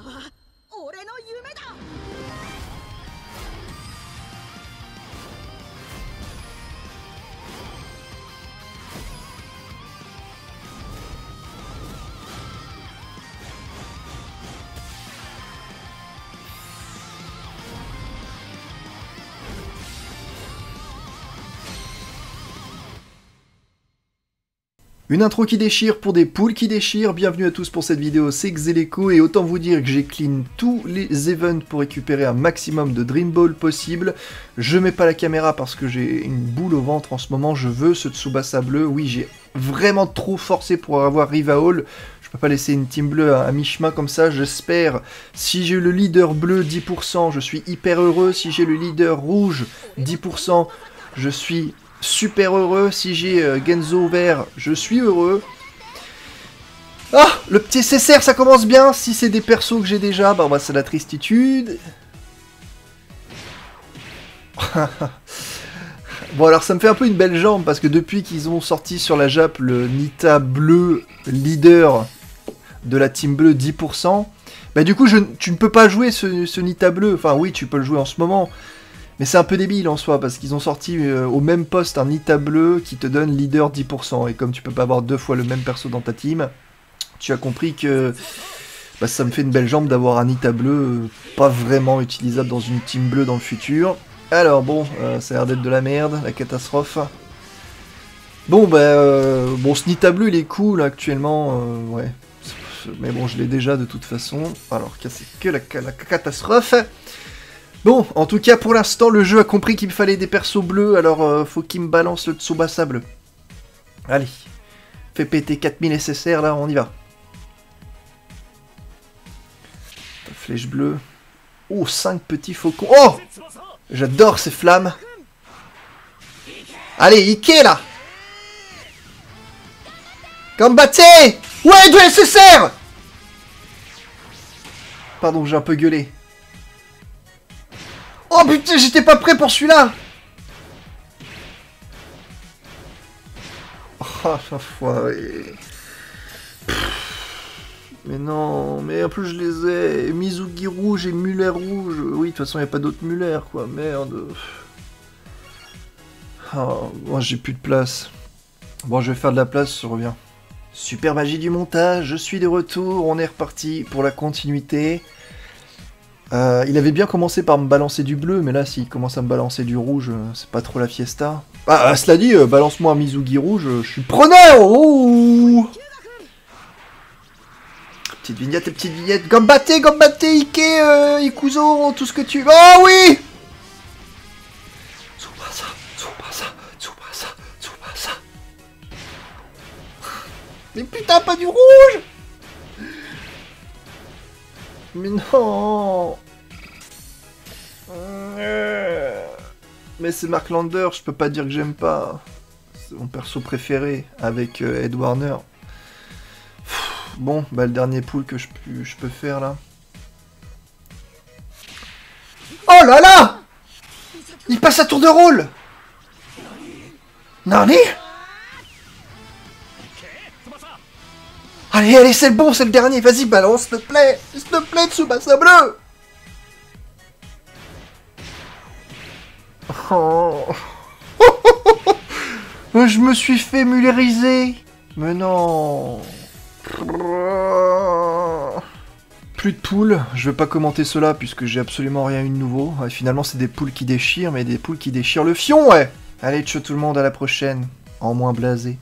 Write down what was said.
は俺の夢だ。Une intro qui déchire pour des poules qui déchirent. Bienvenue à tous pour cette vidéo, c'est Xeleco et autant vous dire que j'ai clean tous les events pour récupérer un maximum de Dream Ball possible. Je mets pas la caméra parce que j'ai une boule au ventre en ce moment, je veux ce Tsubasa bleu. Oui, j'ai vraiment trop forcé pour avoir Riva Hall. Je peux pas laisser une team bleue à, à mi-chemin comme ça, j'espère. Si j'ai le leader bleu 10%, je suis hyper heureux. Si j'ai le leader rouge 10%, je suis super heureux. Si j'ai euh, Genzo vert, je suis heureux. Ah Le petit SSR, ça commence bien. Si c'est des persos que j'ai déjà, bah, c'est la tristitude. bon alors ça me fait un peu une belle jambe parce que depuis qu'ils ont sorti sur la Jap le Nita bleu leader de la team bleue 10%, bah du coup tu ne peux pas jouer ce, ce Nita bleu, enfin oui tu peux le jouer en ce moment, mais c'est un peu débile en soi, parce qu'ils ont sorti euh, au même poste un Nita bleu qui te donne leader 10%, et comme tu peux pas avoir deux fois le même perso dans ta team, tu as compris que bah, ça me fait une belle jambe d'avoir un Nita bleu euh, pas vraiment utilisable dans une team bleue dans le futur. Alors bon, euh, ça a l'air d'être de la merde, la catastrophe. Bon bah, bon ce Nita bleu il est cool actuellement, ouais. Mais bon, je l'ai déjà de toute façon. Alors, c'est que la catastrophe? Bon, en tout cas, pour l'instant, le jeu a compris qu'il me fallait des persos bleus, alors euh, faut qu'il me balance le Tsubasa bleu. Allez, fais péter 4000 SSR, là, on y va. Flèche bleue. Oh, 5 petits faucons. Oh J'adore ces flammes. Allez, Ike, là Combattez Ouais, du SSR Pardon, j'ai un peu gueulé. Oh putain, j'étais pas prêt pour celui-là Oh, l'enfoiré. Mais non, mais en plus je les ai. Mizugi rouge et Muller rouge. Oui, de toute façon, il a pas d'autres Muller, quoi. Merde. Oh, moi, j'ai plus de place. Bon, je vais faire de la place, je reviens. Super magie du montage, je suis de retour, on est reparti pour la continuité. Euh, il avait bien commencé par me balancer du bleu, mais là, s'il commence à me balancer du rouge, euh, c'est pas trop la fiesta. Ah, cela dit, euh, balance-moi un Mizugi rouge, euh, je suis preneur Ouh Petite vignette et petite vignette. Gambate, Gambate, Ike, Ikuzo, tout ce que tu... Oh oui Tsubasa, Tsubasa, Tsubasa, Tsubasa. Mais putain, pas du rouge Mais non Mais c'est Mark Lander, je peux pas dire que j'aime pas. C'est mon perso préféré avec euh, Ed Warner. Bon, bah le dernier pool que je, peux- je peux faire là. Oh là là Il passe à tour de rôle Nani? Allez, allez, c'est le bon, c'est le dernier, vas-y, balance, s'il te plaît. S'il te plaît, Tsubasa bleu. Oh. Je me suis fait mulleriser Mais non. Plus de poules, je vais pas commenter cela puisque j'ai absolument rien eu de nouveau. Finalement, c'est des poules qui déchirent, mais des poules qui déchirent le fion, ouais. Allez, ciao tout le monde, à la prochaine, en moins blasé.